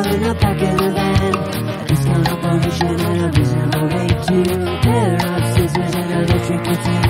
all in a pack in the van. This kind of and a vision will make. Pair of scissors and electric guitar.